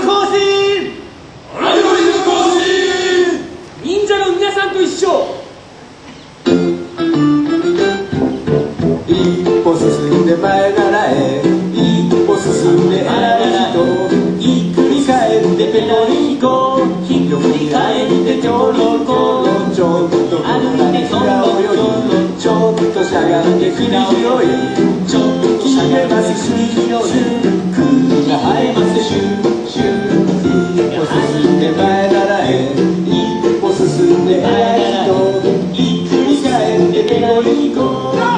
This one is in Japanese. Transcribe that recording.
行進アイドル行進忍者の皆さんと一緒一歩進んで前からへ一歩進んで偉い人ひっくり返ってペロリンコひっくり返ってちょろころちょっと歩いて平泳ぎちょっとしゃがんでひら泳ぎちょっとしゃがますしひろい